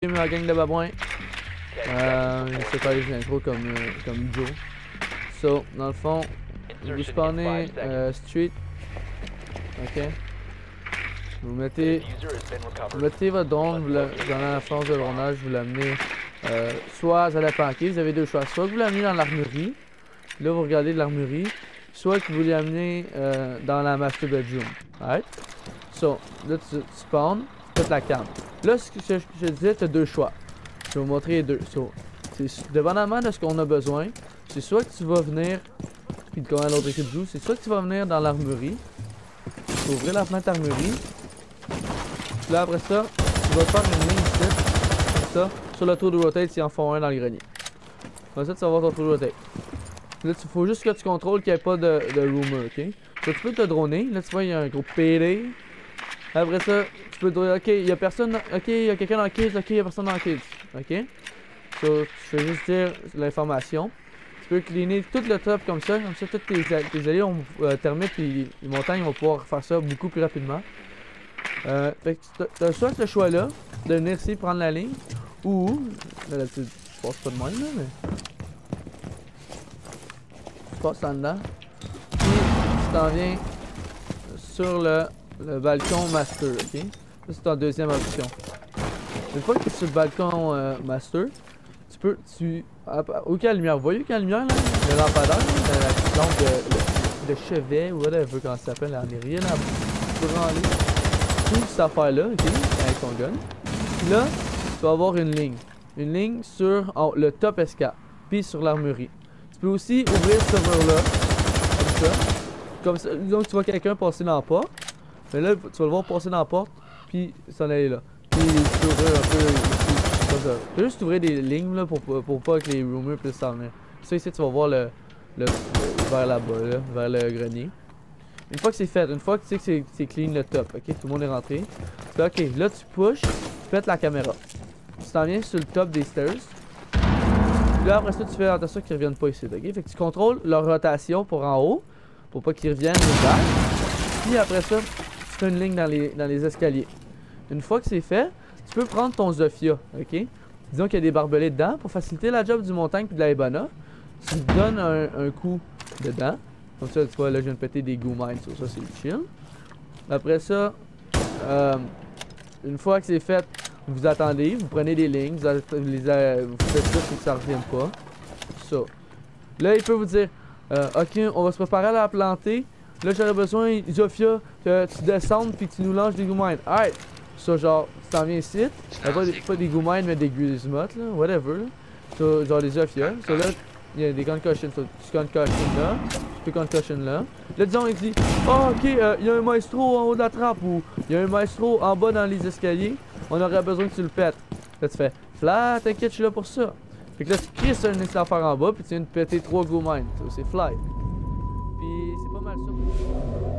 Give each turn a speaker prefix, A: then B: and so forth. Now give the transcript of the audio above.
A: la gang de babouins. Euh, c'est pas les intros comme, euh, comme Joe. So, dans le fond, vous spawnez euh, street. Ok. Vous mettez, vous mettez votre drone, vous la- force de dronnage, vous l'amenez euh, soit à la panquille, vous avez deux choix. Soit que vous l'amenez dans l'armurerie, là vous regardez de l'armurerie, soit que vous l'amenez dans la master bedroom. Alright? So, là tu, tu spawns, tu la cam. Là, ce que je, je disais, tu as deux choix. Je vais vous montrer les deux. So, dépendamment de ce qu'on a besoin, c'est soit que tu vas venir, puis de comment l'autre équipe joue, c'est soit que tu vas venir dans l'armurerie, ouvrir la fenêtre armurerie, puis là après ça, tu vas faire une ligne ici, comme ça, sur le tour de rotate s'ils en font un dans le grenier. Comme ça, tu vas voir ton tour de rotate. Là, il faut juste que tu contrôles qu'il n'y ait pas de, de ok? Tu peux te droner, là tu vois, il y a un gros PD. Après ça, tu peux dire, ok, il y a personne, ok, il y a quelqu'un dans kids, ok, il y a personne dans kids, ok? So, tu fais juste dire l'information. Tu peux cleaner tout le top comme ça, comme ça, tous tes, tes alliés ont euh, termites puis les montagnes vont pouvoir faire ça beaucoup plus rapidement. Euh, fait que t'as- soit ce choix-là, de venir ici prendre la ligne, ou, là, tu, tu passes pas de même, là, mais. Tu passes en dedans, puis tu t'en viens sur le, le balcon master, ok? Ça, c'est ta deuxième option. Une fois que tu es sur le balcon euh, master, tu peux, tu, à- à- où qu'il y a la lumière, vous voyez qu'il y a la lumière, là? Le lampadaire, là, la petite lampe de, chevet, ou whatever, comment ça s'appelle, en est rien à tu ouvres cette affaire-là, ok? Avec ton gun. Là, tu vas avoir une ligne. Une ligne sur le top escape, puis sur l'armurerie. Tu peux aussi ouvrir ce mur-là, comme ça. Comme ça, disons que tu vois quelqu'un passer dans la porte. Mais là, tu vas le voir passer dans la porte, puis s'en aller là. Puis tu ouvrir un peu ici, comme ça. Tu juste ouvrir des lignes là pour, pour, pas que les rumors puissent s'en venir. Ça ici, tu vas voir le, le, le- vers là-bas, là, vers le grenier. Une fois que c'est fait, une fois que tu sais que c'est- clean le top, ok, tout le monde est rentré. Ok, là tu pushes, tu pètes la caméra. Tu t'en viens sur le top des stairs. Là après ça, tu fais attention qu'ils reviennent pas ici, ok? Fait que tu contrôles leur rotation pour en haut, pour pas qu'ils reviennent back. Puis après ça, une ligne dans les, dans les escaliers. Une fois que c'est fait, tu peux prendre ton Zofia, ok? Disons qu'il y a des barbelés dedans pour faciliter la job du montagne puis de la Ebana. Tu donnes un, un coup dedans. Comme ça, tu vois, là, je viens de péter des goo mines, ça c'est chill. Après ça, euh, une fois que c'est fait, vous attendez, vous prenez des lignes, vous, les, vous faites ça pour que ça revienne pas. Ça. Là, il peut vous dire, euh, ok, on va se préparer à la planter. Là, j'aurais besoin, Zofia, que tu descendes puis que tu nous lances des goo mines. Alright! Ça, genre, tu t'en viens ici. Euh, pas, des, pas des goo mines, mais des grismottes, là, whatever. Là. Ça, genre des Zofia. Ça, là, il y a des concussions. Ça, tu concussions là, tu peux concussion là. Là, disons, il dit, oh, ok, euh, il y a un maestro en haut de la trappe ou il y a un maestro en bas dans les escaliers. On aurait besoin que tu le pètes. Là, tu fais, flat, t'inquiète, je suis là pour ça. Fait que là, tu crisses un instant affaire en bas, puis tu viens de péter trois go mines. Ça, C'est fly. Puis